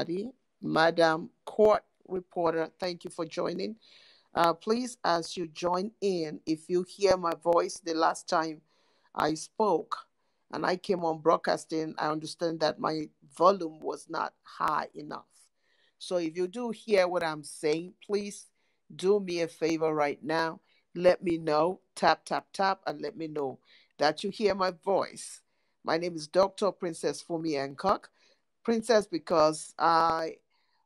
everybody. Madam Court Reporter, thank you for joining. Uh, please, as you join in, if you hear my voice the last time I spoke and I came on broadcasting, I understand that my volume was not high enough. So if you do hear what I'm saying, please do me a favor right now. Let me know, tap, tap, tap, and let me know that you hear my voice. My name is Dr. Princess Fumi Hancock. Princess because I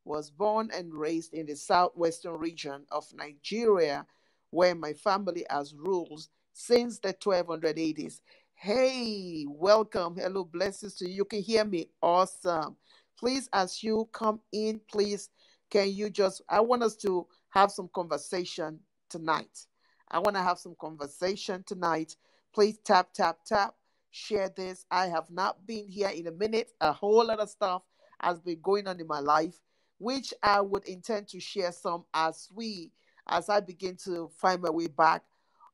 was born and raised in the southwestern region of Nigeria, where my family has ruled since the 1280s. Hey, welcome. Hello, blessings to you. You can hear me. Awesome. Please, as you come in, please, can you just, I want us to have some conversation tonight. I want to have some conversation tonight. Please tap, tap, tap, share this. I have not been here in a minute. A whole lot of stuff has been going on in my life which I would intend to share some as we, as I begin to find my way back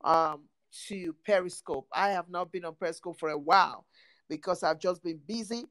um, to Periscope. I have not been on Periscope for a while because I've just been busy.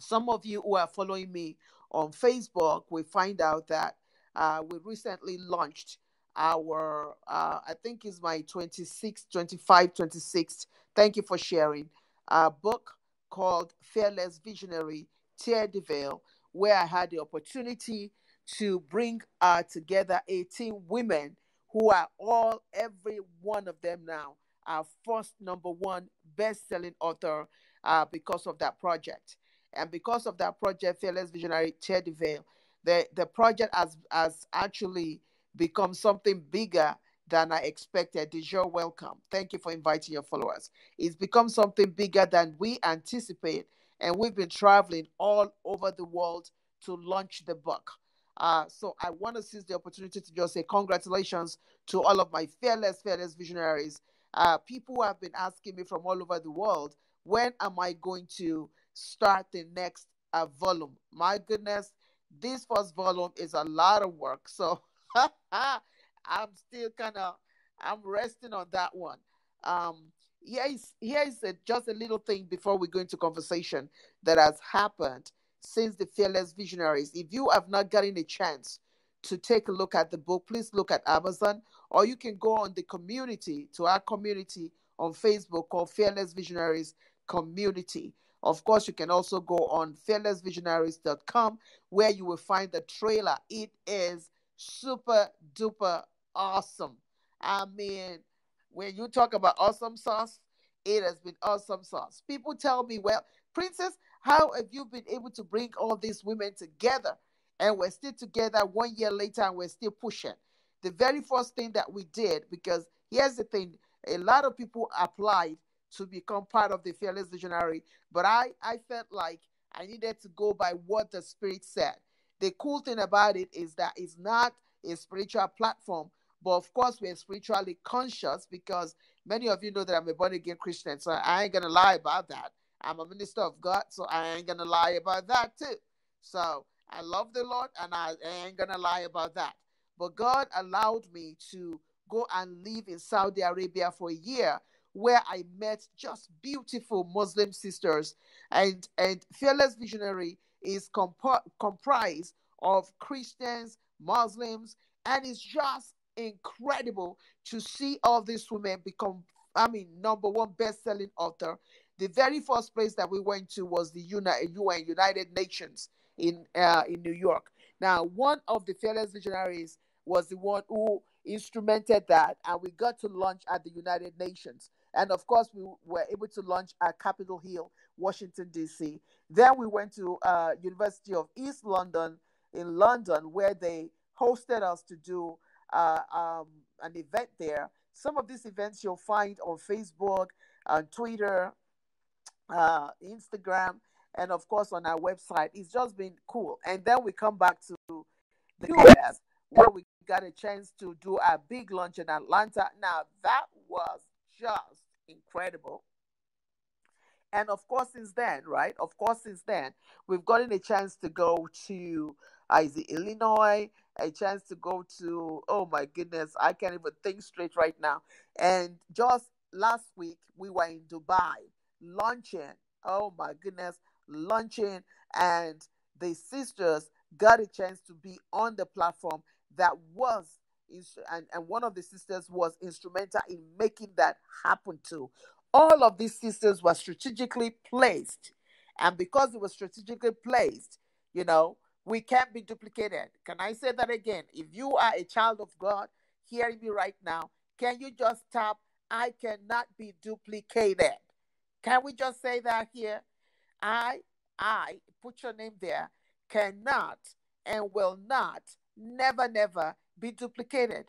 Some of you who are following me on Facebook will find out that uh, we recently launched our, uh, I think is my 26, 25, 26th. Thank you for sharing. A book called Fearless Visionary, Tear the Veil where I had the opportunity to bring uh, together 18 women who are all, every one of them now, our first number one best selling author uh, because of that project. And because of that project, Fearless Visionary Tear the Veil, the, the project has, has actually become something bigger than I expected. Is your welcome. Thank you for inviting your followers. It's become something bigger than we anticipate and we've been traveling all over the world to launch the book. Uh, so I want to seize the opportunity to just say congratulations to all of my fearless, fearless visionaries. Uh, people have been asking me from all over the world, when am I going to start the next uh, volume? My goodness, this first volume is a lot of work. So I'm still kind of, I'm resting on that one. Um, here is here is a, just a little thing before we go into conversation that has happened since the fearless visionaries. If you have not gotten a chance to take a look at the book please look at amazon or you can go on the community to our community on facebook called fearless visionaries community. Of course you can also go on fearlessvisionaries.com where you will find the trailer. It is super duper awesome i mean when you talk about awesome sauce, it has been awesome sauce. People tell me, well, Princess, how have you been able to bring all these women together? And we're still together one year later and we're still pushing. The very first thing that we did, because here's the thing a lot of people applied to become part of the Fearless Visionary, but I, I felt like I needed to go by what the Spirit said. The cool thing about it is that it's not a spiritual platform, but of course, we're spiritually conscious because many of you know that I'm a born again Christian. So I ain't to lie about that. I'm a minister of God, so I ain't to lie about that too. So I love the Lord and I ain't to lie about that. But God allowed me to go and live in Saudi Arabia for a year where I met just beautiful Muslim sisters. And, and Fearless Visionary is comp- comprised of Christians, Muslims, and it's just incredible to see all these women become, I mean, number one best-selling author. The very first place that we went to was the UN, United Nations in uh, in New York. Now, one of the fearless visionaries was the one who instrumented that, and we got to launch at the United Nations. And of course, we were able to launch at Capitol Hill, Washington D.C. Then we went to uh, University of East London in London, where they hosted us to do uh, um, an event there. Some of these events you'll find on Facebook, on Twitter, uh, Instagram, and of course on our website. It's just been cool. And then we come back to the US where we got a chance to do a big launch in Atlanta. Now that was just incredible. And of course, since then, right? Of course, since then, we've gotten a chance to go to uh, Illinois, a chance to go to, oh my goodness, I can't even think straight right now. And just last week, we were in Dubai launching, oh my goodness, launching and the sisters got a chance to be on the platform that was and, and one of the sisters was instrumental in making that happen too. All of these systems were strategically placed. And because it was strategically placed, you know, we can't be duplicated. Can I say that again? If you are a child of God, hearing me right now, can you just tap, I cannot be duplicated? Can we just say that here? I, I, put your name there, cannot and will not, never, never be duplicated.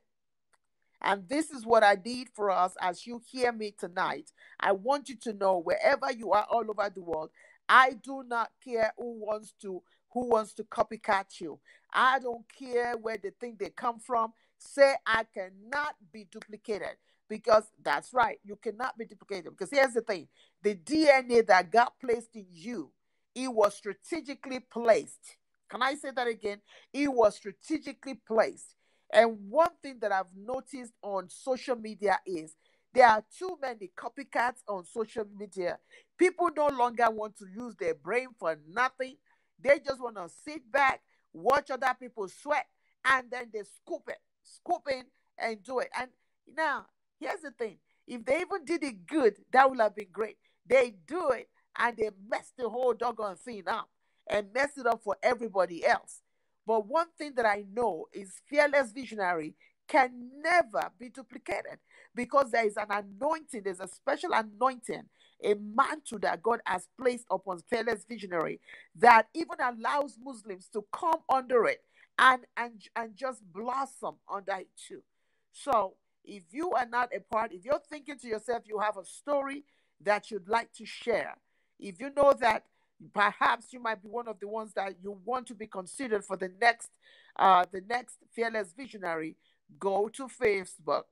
And this is what I did for us as you hear me tonight. I want you to know wherever you are all over the world, I do not care who wants to who wants to copycat you. I don't care where they think they come from. Say I cannot be duplicated because that's right. You cannot be duplicated because here's the thing. The DNA that got placed in you, it was strategically placed. Can I say that again? It was strategically placed. And one thing that I've noticed on social media is there are too many copycats on social media. People no longer want to use their brain for nothing. They just want to sit back, watch other people sweat, and then they scoop it, scoop in and do it. And now, here's the thing if they even did it good, that would have been great. They do it and they mess the whole doggone thing up and mess it up for everybody else. But one thing that I know is fearless visionary can never be duplicated because there is an anointing, there's a special anointing, a mantle that God has placed upon fearless visionary that even allows Muslims to come under it and and and just blossom under it too. So if you are not a part, if you're thinking to yourself you have a story that you'd like to share, if you know that perhaps you might be one of the ones that you want to be considered for the next uh the next fearless visionary. Go to facebook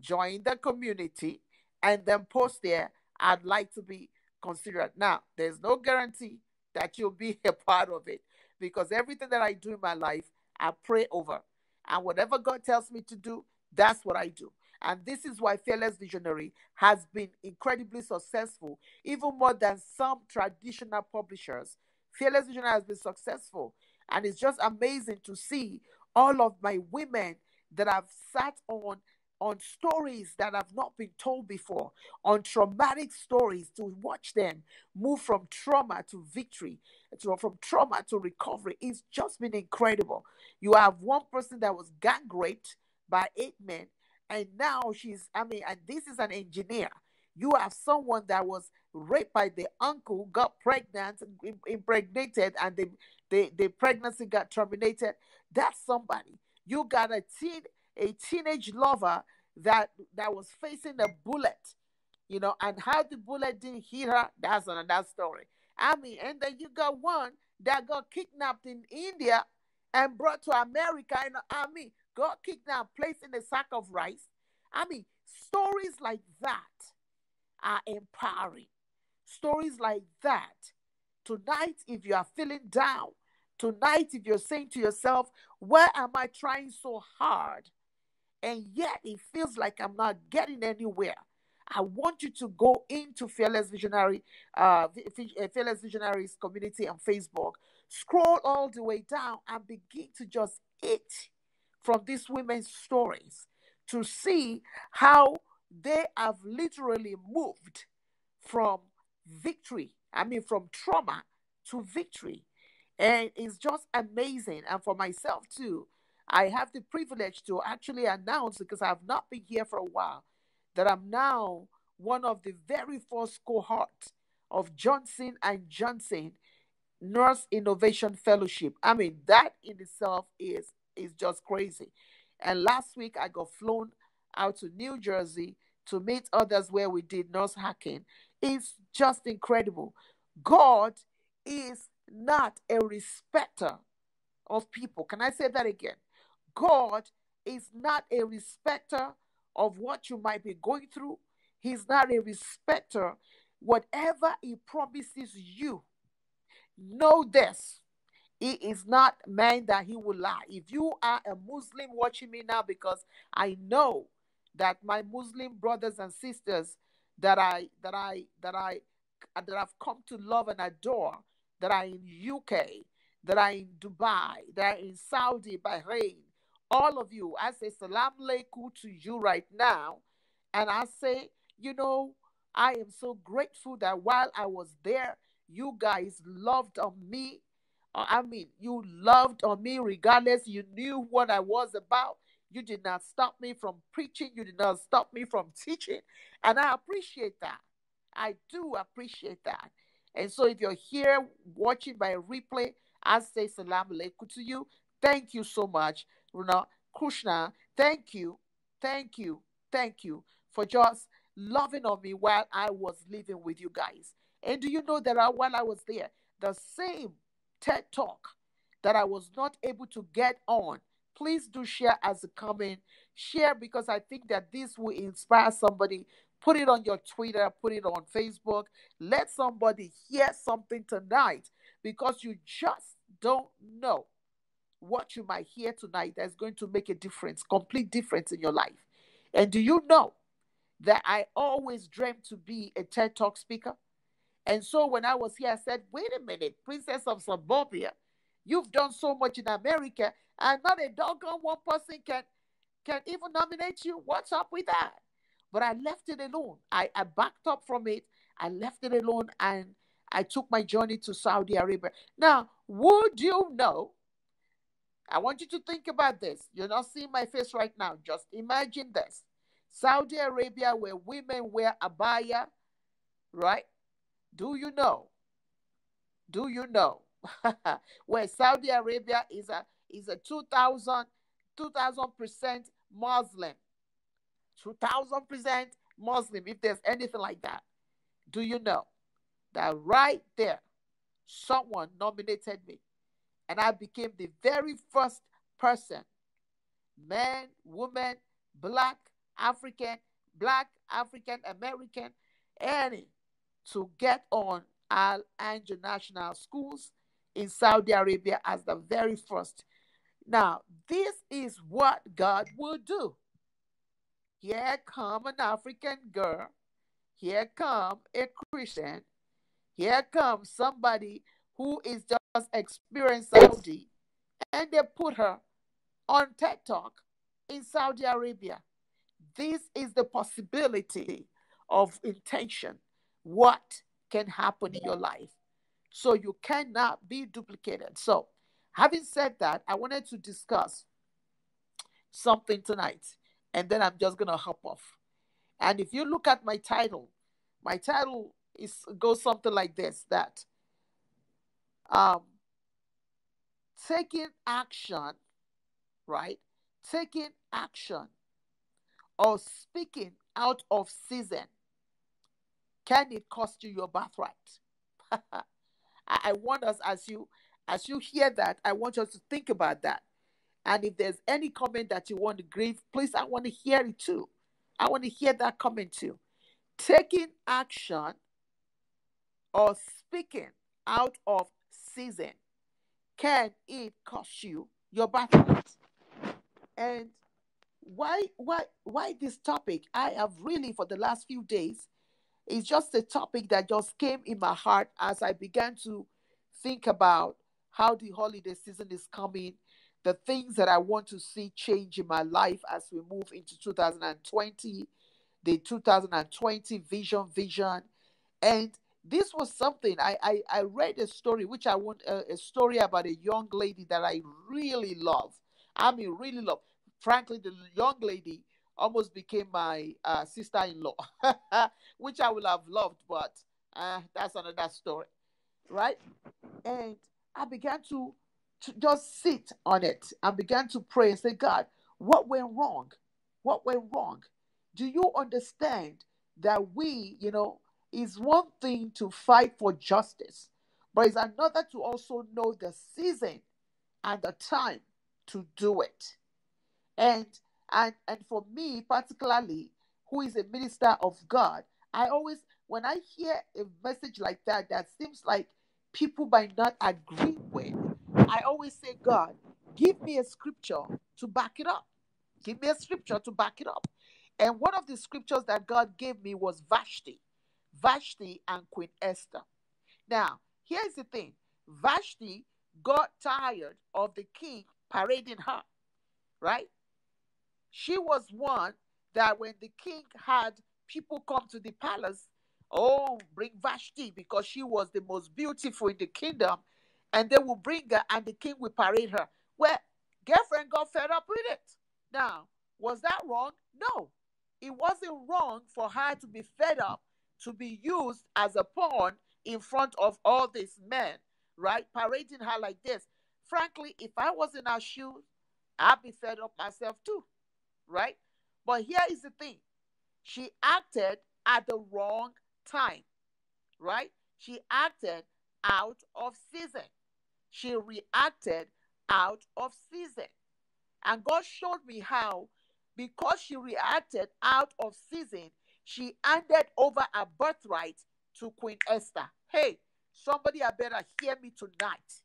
join the community and then post there i'd like to be considered. Now there's no guarantee that you'll be a part of it because everything that i do in my life i pray over. And whatever god tells me to do that's what i do and this is why Fearless Visionary has been incredibly successful, even more than some traditional publishers. Fearless Visionary has been successful. And it's just amazing to see all of my women that have sat on on stories that have not been told before, on traumatic stories, to watch them move from trauma to victory, to, from trauma to recovery. It's just been incredible. You have one person that was gang raped by eight men, and now she's i mean and this is an engineer. You have someone that was raped by the uncle got pregnant impregnated and the, the, the pregnancy got terminated. That's somebody. You got a teen a teenage lover that that was facing a bullet you know and how the bullet didn't hit her? That's another story. I mean and then you got one that got kidnapped in india and brought to america and i mean got kicked kidnapped, placed in a sack of rice. I mean, stories like that are empowering. Stories like that. Tonight, if you are feeling down, tonight, if you're saying to yourself, Where am I trying so hard? And yet it feels like I'm not getting anywhere. I want you to go into Fearless Visionary, uh, uh Fearless Visionaries community on Facebook. Scroll all the way down and begin to just eat from these women's stories to see how they have literally moved from victory, I mean, from trauma to victory. And it's just amazing. And for myself, too, I have the privilege to actually announce, because I've not been here for a while, that I'm now one of the very first cohort of Johnson and Johnson Nurse Innovation Fellowship. I mean, that in itself is is just crazy. And last week I got flown out to New Jersey to meet others where we did nurse hacking. It's just incredible. God is not a respecter of people. Can I say that again? God is not a respecter of what you might be going through. He's not a respecter. Whatever He promises you, know this he is not man that he will lie. If you are a Muslim watching me now, because I know that my Muslim brothers and sisters that I that I that I that I've come to love and adore that are in UK, that are in Dubai, that are in Saudi, Bahrain, all of you, I say salam alaikum to you right now. And I say, you know, I am so grateful that while I was there, you guys loved on me. Uh, I mean, you loved on me regardless. You knew what I was about. You did not stop me from preaching. You did not stop me from teaching. And I appreciate that. I do appreciate that. And so if you're here watching by replay, I say salam alaikum to you. Thank you so much, Runa Krishna. Thank you, thank you, thank you for just loving on me while I was living with you guys. And do you know that while I was there, the same TED talk that I was not able to get on, please do share as a comment. Share because I think that this will inspire somebody. Put it on your Twitter, put it on Facebook. Let somebody hear something tonight because you just don't know what you might hear tonight that's going to make a difference, complete difference in your life. And do you know that I always dreamed to be a TED Talk speaker. And so when I was here, I said, wait a minute, Princess of Suburbia, you've done so much in America, and not a doggone one person can can even nominate you. What's up with that? But I left it alone. I, I backed up from it. I left it alone and I took my journey to Saudi Arabia. Now, would you know? I want you to think about this. You're not seeing my face right now. Just imagine this. Saudi Arabia, where women wear abaya, right? Do you know? Do you know? where Saudi Arabia is a is a 2000 percent Muslim. 2000% Muslim, if there's anything like that. Do you know that right there, someone nominated me and I became the very first person, man, woman, black, African, Black, African, American, any to get on Al International Schools in Saudi Arabia as the very first. Now, this is what God will do. Here come an African girl. Here come a Christian. Here comes somebody who is just experienced Saudi. And they put her on TED Talk in Saudi Arabia. This is the possibility of intention. What can happen in your life? So you cannot be duplicated. So, having said that, I wanted to discuss something tonight, and then I'm just gonna hop off. And if you look at my title, my title is goes something like this: that um, taking action, right? Taking action or speaking out of season, can it cost you your birthright? I want us as you as you hear that, I want us to think about that. And if there's any comment that you want to give, please, I want to hear it too. I want to hear that comment too. Taking action or speaking out of season, can it cost you your birthright? And why why why this topic i have really for the last few days it's just a topic that just came in my heart as i began to think about how the holiday season is coming the things that i want to see change in my life as we move into 2020 the 2020 vision vision. And this was something I, I, I read a story which i want a, a story about a young lady that i really love. I mean really love. Frankly, the young lady almost became my uh, sister-in-law, which I would have loved, but uh, that's another story, right? And I began to, to just sit on it. I began to pray and say, God, what went wrong? What went wrong? Do you understand that we, you know, is one thing to fight for justice, but it's another to also know the season and the time to do it. And and and for me particularly, who is a minister of God, I always when I hear a message like that that seems like people might not agree with, I always say, God, give me a scripture to back it up. Give me a scripture to back it up. And one of the scriptures that God gave me was Vashti, Vashti and Queen Esther. Now, here's the thing Vashti got tired of the king parading her, right? She was one that when the king had people come to the palace, oh, bring Vashti because she was the most beautiful in the kingdom, and they will bring her and the king will parade her. Well, girlfriend got fed up with it. Now, was that wrong? No. It wasn't wrong for her to be fed up, to be used as a pawn in front of all these men, right? Parading her like this. Frankly, if I was in her shoes, I'd be fed up myself too, right? But here is the thing she acted at the wrong time, right? She acted out of season. She reacted out of season. And God showed me how, because she reacted out of season, she handed over her birthright to Queen Esther. Hey, somebody, I better hear me tonight.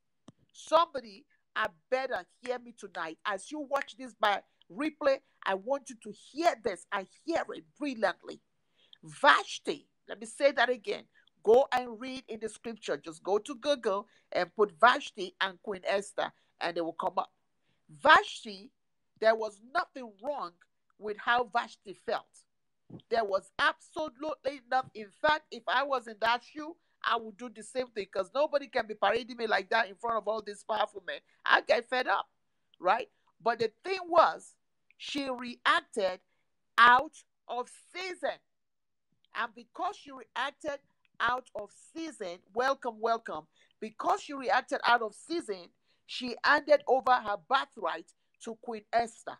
Somebody, I better hear me tonight. As you watch this by replay, I want you to hear this. I hear it brilliantly. Vashti, let me say that again. Go and read in the scripture. Just go to Google and put Vashti and Queen Esther, and they will come up. Vashti, there was nothing wrong with how Vashti felt. There was absolutely nothing. In fact, if I was in that shoe, I would do the same thing because nobody can be parading me like that in front of all these powerful men. I get fed up, right? But the thing was, she reacted out of season. And because she reacted out of season, welcome, welcome. Because she reacted out of season, she handed over her birthright to Queen Esther.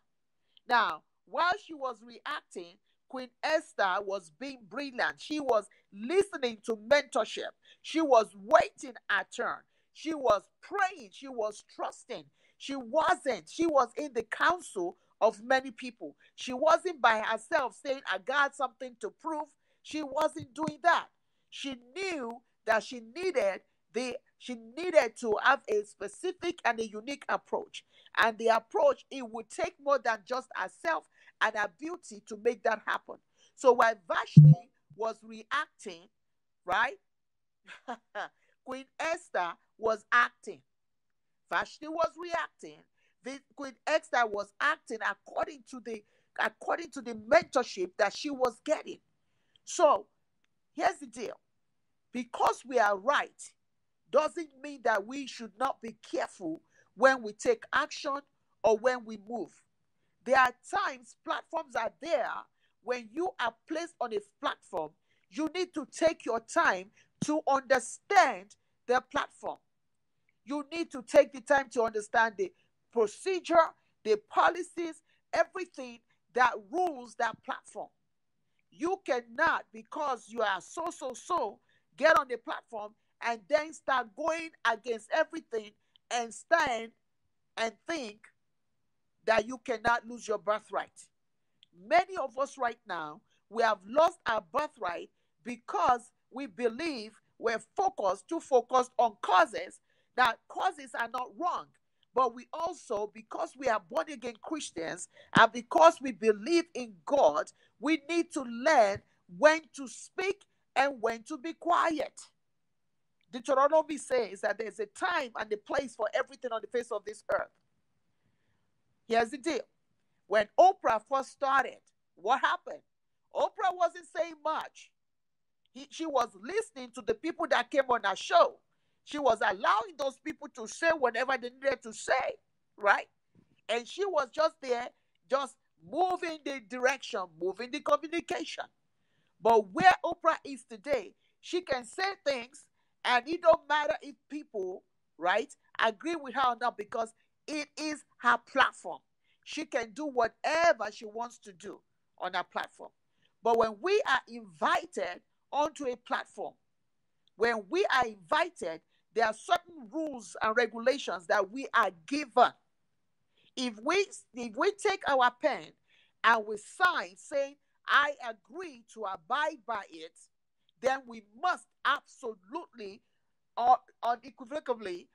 Now, while she was reacting, Queen Esther was being brilliant. She was listening to mentorship. She was waiting her turn. She was praying. She was trusting. She wasn't. She was in the council of many people. She wasn't by herself saying, I got something to prove. She wasn't doing that. She knew that she needed the she needed to have a specific and a unique approach. And the approach, it would take more than just herself and her beauty to make that happen. So while Vashti was reacting, right? Queen Esther was acting. Vashti was reacting. The Queen Esther was acting according to the according to the mentorship that she was getting. So here's the deal. Because we are right doesn't mean that we should not be careful when we take action or when we move. There are times platforms are there when you are placed on a platform, you need to take your time to understand the platform. You need to take the time to understand the procedure, the policies, everything that rules that platform. You cannot, because you are so, so, so, get on the platform and then start going against everything and stand and think that you cannot lose your birthright. Many of us right now, we have lost our birthright because we believe we're focused, too focused on causes. That causes are not wrong, but we also, because we are born again Christians and because we believe in God, we need to learn when to speak and when to be quiet. Deuteronomy says that there's a time and a place for everything on the face of this earth. Here's the deal. When Oprah first started, what happened? Oprah wasn't saying much. He, she was listening to the people that came on her show. She was allowing those people to say whatever they needed to say, right? And she was just there, just moving the direction, moving the communication. But where Oprah is today, she can say things and it don't matter if people, right, agree with her or not because it is her platform. She can do whatever she wants to do on her platform. But when we are invited onto a platform, when we are invited, there are certain rules and regulations that we are given. If we if we take our pen and we sign saying, I agree to abide by it, then we must absolutely or unequivocally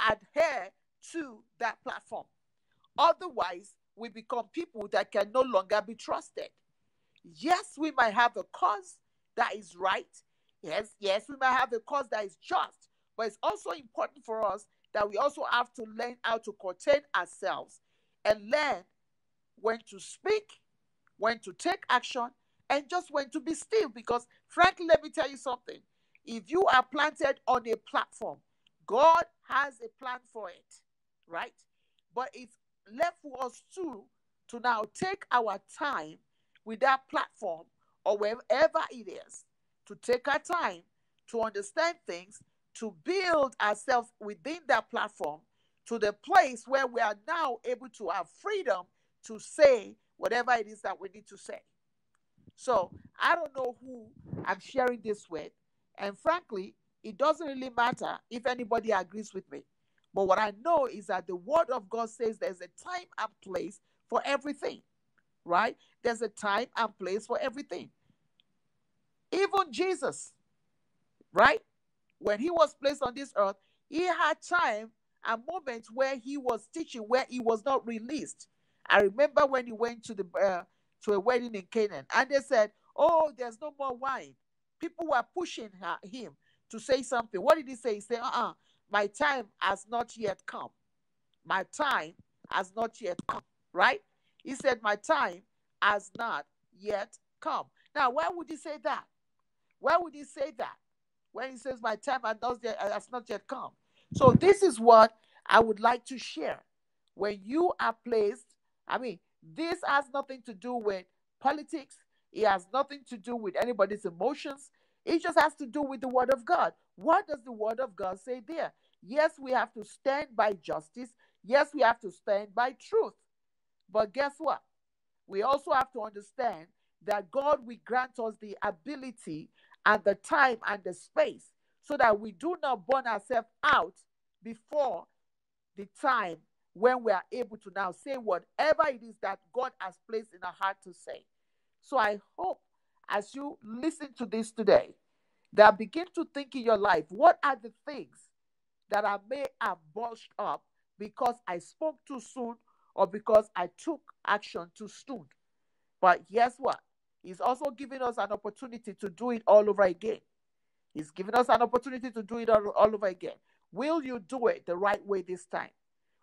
adhere to that platform. Otherwise, we become people that can no longer be trusted. Yes, we might have a cause that is right. Yes, yes, we might have a cause that is just, but it's also important for us that we also have to learn how to contain ourselves and learn when to speak, when to take action, and just when to be still. Because, frankly, let me tell you something. If you are planted on a platform, God has a plan for it, right? But it's left for us too to now take our time with that platform or wherever it is to take our time to understand things, to build ourselves within that platform to the place where we are now able to have freedom to say whatever it is that we need to say. So I don't know who I'm sharing this with. And frankly, it doesn't really matter if anybody agrees with me. But what I know is that the word of God says there's a time and place for everything, right? There's a time and place for everything. Even Jesus, right? When he was placed on this earth, he had time and moments where he was teaching, where he was not released. I remember when he went to the uh, to a wedding in Canaan, and they said, "Oh, there's no more wine." People were pushing her, him to say something. What did he say? He said, "Uh, uh my time has not yet come. My time has not yet come." Right? He said, "My time has not yet come." Now, why would he say that? Why would he say that when he says, "My time not yet, has not yet come"? So this is what I would like to share. When you are placed, I mean, this has nothing to do with politics. It has nothing to do with anybody's emotions. It just has to do with the word of God. What does the word of God say there? Yes, we have to stand by justice. Yes, we have to stand by truth. But guess what? We also have to understand that God will grant us the ability and the time and the space so that we do not burn ourselves out before the time when we are able to now say whatever it is that God has placed in our heart to say. So I hope as you listen to this today, that begin to think in your life what are the things that I may have botched up because I spoke too soon or because I took action too soon. But guess what? He's also giving us an opportunity to do it all over again. He's giving us an opportunity to do it all, all over again. Will you do it the right way this time?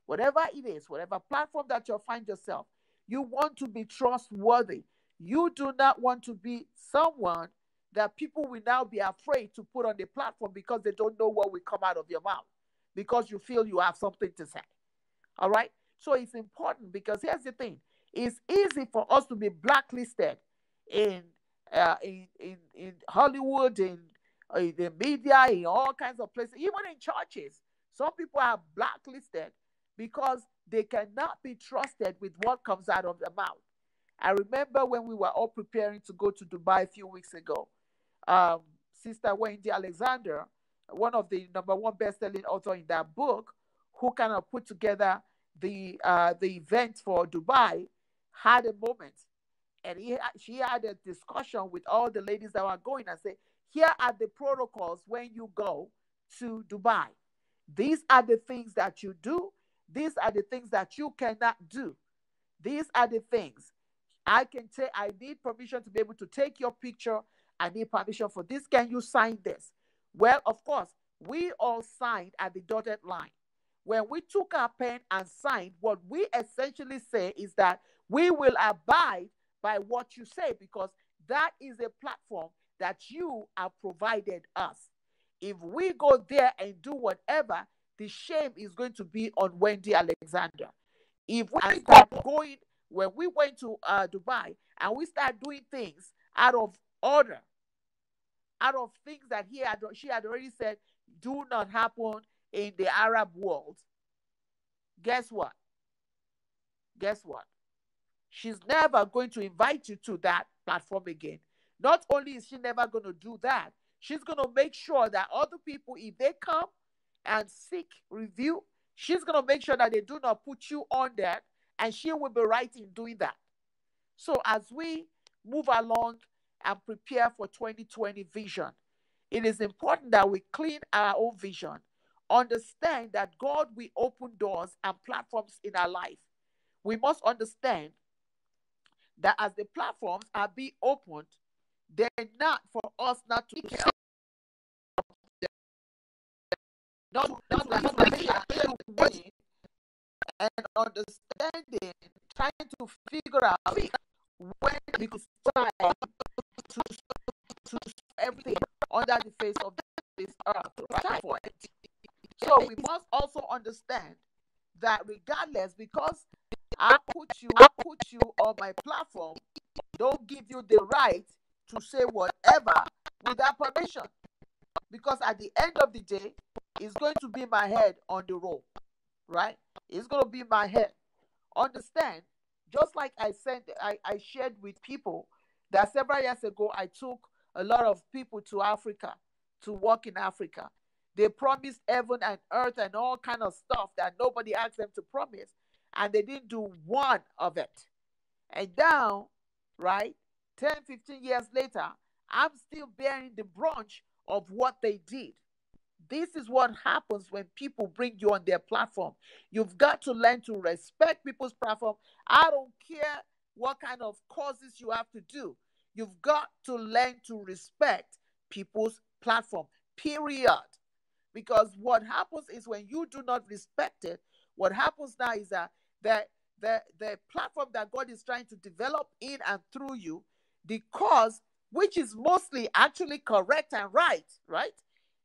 Whatever it is, whatever platform that you'll find yourself, you want to be trustworthy. You do not want to be someone that people will now be afraid to put on the platform because they don't know what will come out of your mouth because you feel you have something to say. All right? So it's important because here's the thing it's easy for us to be blacklisted in uh, in, in, in Hollywood, in in the media, in all kinds of places, even in churches. Some people are blacklisted because they cannot be trusted with what comes out of their mouth. I remember when we were all preparing to go to Dubai a few weeks ago, um, Sister Wendy Alexander, one of the number one best-selling author in that book, who kind of put together the uh, the event for Dubai, had a moment, and he, she had a discussion with all the ladies that were going and say, here are the protocols when you go to Dubai. These are the things that you do. These are the things that you cannot do. These are the things. I can say. I need permission to be able to take your picture. I need permission for this. Can you sign this? Well, of course, we all signed at the dotted line. When we took our pen and signed, what we essentially say is that we will abide by what you say because that is a platform that you have provided us. If we go there and do whatever, the shame is going to be on Wendy Alexander. If we start going, when we went to uh, Dubai and we start doing things out of order, out of things that he had, she had already said do not happen in the Arab world, guess what? Guess what? She's never going to invite you to that platform again not only is she never going to do that, she's going to make sure that other people, if they come and seek review, she's going to make sure that they do not put you on that, and she will be right in doing that. So as we move along and prepare for 2020 vision, it is important that we clean our own vision, understand that God will open doors and platforms in our life. We must understand that as the platforms are being opened, they're not for us not to care. Not, not, not, and understanding, trying to figure out when we could try to, to everything under the face of this earth. It. So we must also understand that regardless, because I put you, I put you on my platform, don't give you the right to say whatever without permission. Because at the end of the day, it's going to be my head on the roll, right? It's going to be my head. Understand? Just like I said, I, I shared with people that several years ago I took a lot of people to Africa to work in Africa. They promised heaven and earth and all kind of stuff that nobody asked them to promise, and they didn't do one of it. And now, right, 10, 15 years later, I'm still bearing the brunt of what they did. This is what happens when people bring you on their platform. You've got to learn to respect people's platform. I don't care what kind of causes you have to do. You've got to learn to respect people's platform, period. Because what happens is when you do not respect it, what happens now is that the, the, the platform that God is trying to develop in and through you, the cause, which is mostly actually correct and right, right?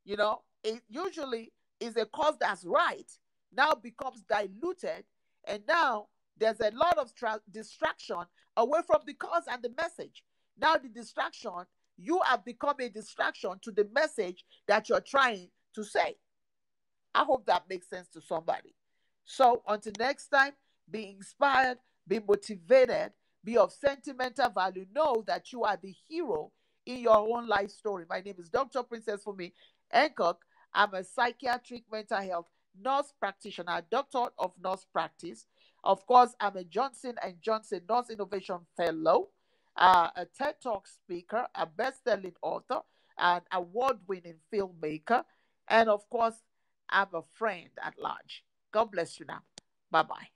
You know, it usually is a cause that's right, now becomes diluted, and now there's a lot of tra- distraction away from the cause and the message. Now, the distraction, you have become a distraction to the message that you're trying to say. I hope that makes sense to somebody. So, until next time, be inspired, be motivated, be of sentimental value. Know that you are the hero in your own life story. My name is Dr. Princess Fumi Hancock. I'm a psychiatric mental health nurse practitioner, doctor of nurse practice. Of course, I'm a Johnson and Johnson Nurse Innovation Fellow, uh, a TED Talk speaker, a best-selling author, an award-winning filmmaker, and of course, I'm a friend at large. God bless you now. Bye bye.